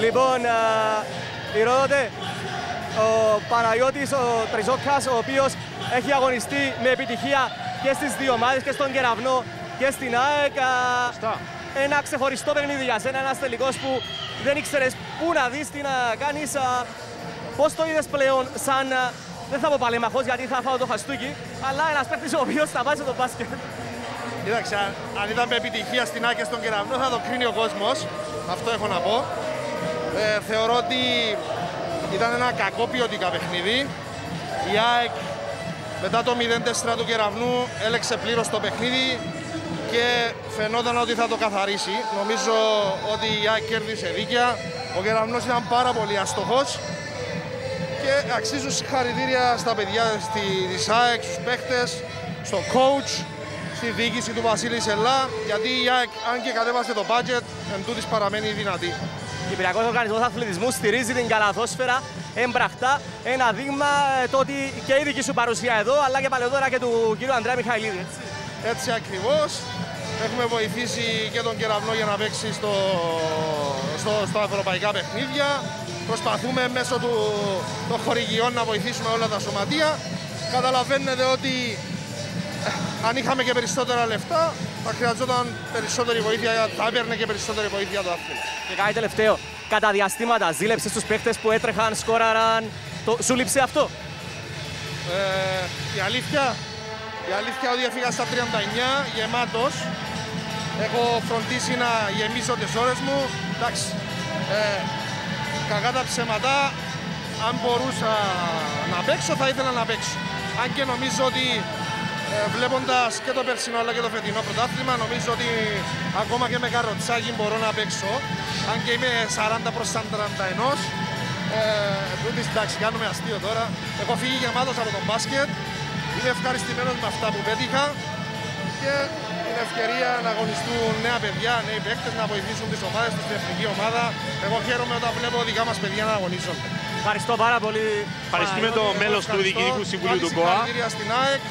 Λοιπόν, η Ρόδοτε, ο Παναγιώτης, ο Τριζόκας, ο οποίος έχει αγωνιστεί με επιτυχία και στις δύο ομάδες και στον Κεραυνό και στην ΑΕΚ. Ένα ξεχωριστό παιχνίδι για σένα, ένας τελικός που δεν ήξερες πού να δεις, τι να κάνεις. Πώς το είδες πλέον σαν, δεν θα πω παλέμαχος γιατί θα φάω το χαστούκι, αλλά ένας παίκτης ο οποίος θα βάζει το μπάσκετ. Κοίταξε, αν ήταν με επιτυχία στην ΑΕΚ και στον Κεραυνό θα το κρίνει ο κόσμος. Αυτό έχω να πω. Ε, θεωρώ ότι ήταν ένα κακό ποιοτικά παιχνίδι. Η ΑΕΚ μετά το 0-4 του Κεραυνού έλεξε πλήρως το παιχνίδι και φαινόταν ότι θα το καθαρίσει. Νομίζω ότι η ΑΕΚ κέρδισε δίκαια. Ο Κεραυνός ήταν πάρα πολύ αστοχός και αξίζουν συγχαρητήρια στα παιδιά της ΑΕΚ, στους παίχτες, στον coach, στη διοίκηση του Βασίλη Σελά, γιατί η ΑΕΚ, αν και κατέβασε το budget, εν τούτης παραμένει δυνατή. Ο Κυπριακός Οργανισμός Αθλητισμού στηρίζει την καλαθόσφαιρα εμπραχτά. Ένα δείγμα ε, το ότι και η δική σου παρουσία εδώ, αλλά και παλαιότερα και του κ. Ανδρέα Μιχαηλίδη. Έτσι, έτσι ακριβώς. Έχουμε βοηθήσει και τον Κεραυνό για να παίξει στο, στο, στα ευρωπαϊκά παιχνίδια. Προσπαθούμε μέσω του, των χορηγιών να βοηθήσουμε όλα τα σωματεία. Καταλαβαίνετε ότι ε, αν είχαμε και περισσότερα λεφτά, θα χρειαζόταν περισσότερη βοήθεια, θα έπαιρνε και περισσότερη βοήθεια το άθλημα. Και κάτι τελευταίο, κατά διαστήματα ζήλεψε στους παίχτες που έτρεχαν, σκόραραν, το... σου λείψε αυτό; Ε, η αλήθεια, η αλήθεια ότι έφυγα στα 39 γεμάτος. Έχω φροντίσει να γεμίσω τις ώρες μου. Εντάξει, ε, κακά τα ψέματα, αν μπορούσα να παίξω θα ήθελα να παίξω. Αν και νομίζω ότι ε, βλέποντας και το περσινό αλλά και το φετινό πρωτάθλημα, νομίζω ότι ακόμα και με καροτσάκι μπορώ να παίξω. Αν και είμαι 40 προς 41. Ε, εντάξει, κάνουμε αστείο τώρα. Έχω φύγει γεμάτο από τον μπάσκετ. Είμαι ευχαριστημένος με αυτά που πέτυχα και την ευκαιρία να αγωνιστούν νέα παιδιά, νέοι παίκτες, να βοηθήσουν τις ομάδες του στην εθνική ομάδα. Εγώ χαίρομαι όταν βλέπω δικά μας παιδιά να αγωνίζονται. Ευχαριστώ πάρα πολύ. Ευχαριστούμε το μέλος του Διοικητικού Συμβουλίου του ΚΟΑ. στην ΑΕΚ